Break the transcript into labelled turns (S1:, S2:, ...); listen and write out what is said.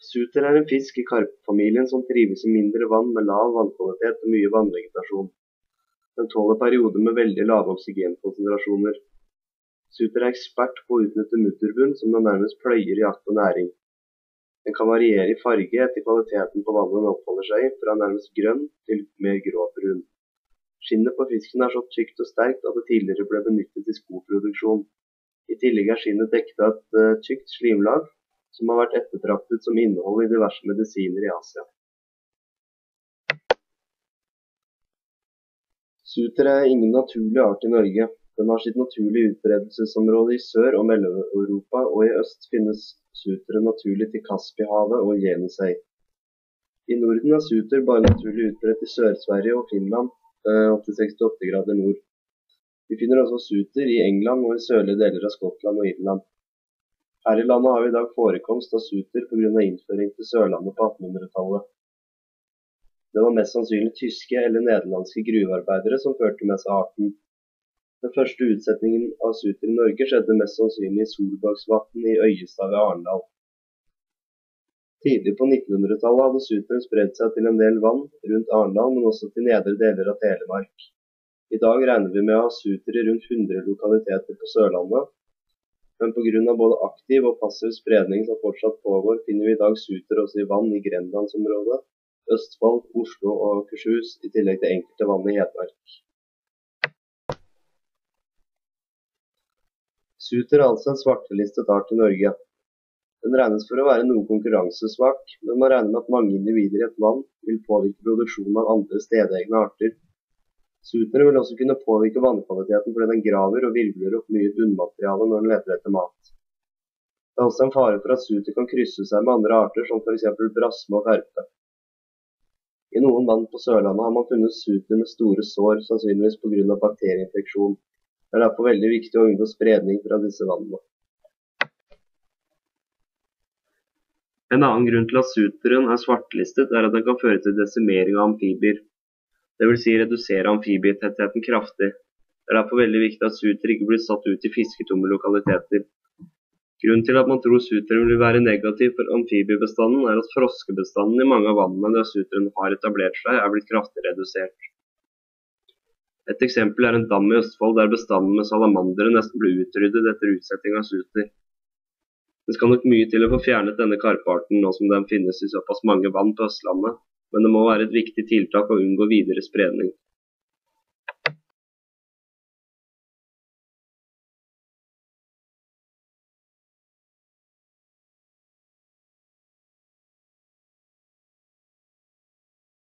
S1: Suter er en fisk i karpefamilien som trives i mindre vann med lav vannkvalitet og mye vannvegetasjon. Den tåler perioder med veldig lave oksygenkonsentrasjoner. Suter er ekspert på å utnytte mutterbunn som den nærmest pløyer i jakt på næring. Den kan variere i farge etter kvaliteten på vannet den oppholder seg i, fra nærmest grønn til mer gråbrun. Skinnet på fisken er så tykt og sterkt at det tidligere ble benyttet i skoproduksjon. I tillegg er skinnet dekket av et uh, tykt slimlag som har vært ettertraktet som innhold i diverse medisiner i Asia. Suter er ingen naturlig art i Norge. Den har sitt naturlige utbredelsesområde i Sør- og Mellom-Europa, og i øst finnes sutere naturlig til Kaspihavet og Jenisei. I Norden er suter bare naturlig utbredt i Sør-Sverige og Finland, 80-68 eh, grader nord. Vi finner også suter i England og i sørlige deler av Skottland og Irland. Her i landet har vi i dag forekomst av suter pga. innføring til Sørlandet på 1800-tallet. Det var mest sannsynlig tyske eller nederlandske gruvearbeidere som førte med seg arten. Den første utsetningen av suter i Norge skjedde mest sannsynlig i Solbaksvatn i Øyestad ved Arendal. Tidlig på 1900-tallet hadde suteren spredd seg til en del vann rundt Arendal, men også til nedre deler av Telemark. I dag regner vi med å ha suter i rundt 100 lokaliteter på Sørlandet, men pga. både aktiv og passiv spredning som fortsatt pågår, finner vi i dag suter også i vann i Grenlandsområdet, Østfold, Oslo og Akershus, i tillegg til enkelte vann i Hedmark. Suter er altså en svartelistet art i Norge. Den regnes for å være noe konkurransesvak, men man regner med at mange individer i et vann vil påvirke produksjonen av andre stedegne arter Sutere vil også kunne påvirke vannkvaliteten fordi den graver og virvler opp mye bunnmateriale når den leter etter mat. Det er også en fare for at suter kan krysse seg med andre arter, som f.eks. brasme og karpe. I noen vann på Sørlandet har man funnet suter med store sår, sannsynligvis pga. bakterieinfeksjon. Det er derfor veldig viktig å unngå spredning fra disse vannene. En annen grunn til at suteren er svartlistet, er at den kan føre til desimering av amfibier dvs. Si redusere amfibietettheten kraftig. Det er derfor veldig viktig at suter ikke blir satt ut i fisketomme lokaliteter. Grunnen til at man tror suteren vil være negativ for amfibiebestanden, er at froskebestanden i mange av vannene der suteren har etablert seg, er blitt kraftig redusert. Et eksempel er en dam i Østfold der bestanden med salamandere nesten ble utryddet etter utsetting av suter. Det skal nok mye til å få fjernet denne karpearten nå som den finnes i såpass mange vann på Østlandet, men det må være et viktig tiltak å unngå videre spredning.